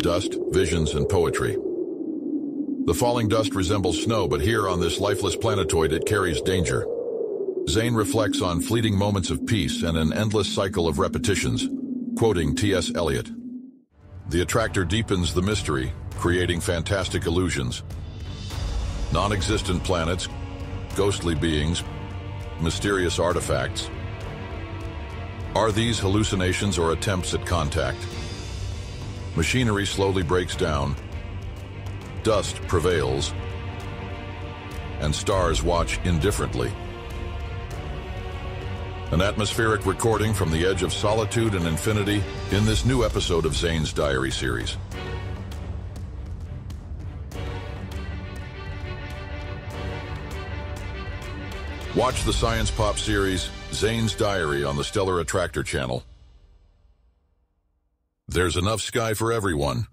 dust, visions, and poetry. The falling dust resembles snow, but here on this lifeless planetoid it carries danger. Zane reflects on fleeting moments of peace and an endless cycle of repetitions, quoting T.S. Eliot. The attractor deepens the mystery, creating fantastic illusions. Non-existent planets, ghostly beings, mysterious artifacts. Are these hallucinations or attempts at contact? Machinery slowly breaks down, dust prevails, and stars watch indifferently. An atmospheric recording from the edge of solitude and infinity in this new episode of Zane's Diary series. Watch the Science Pop series, Zane's Diary on the Stellar Attractor channel. There's enough sky for everyone.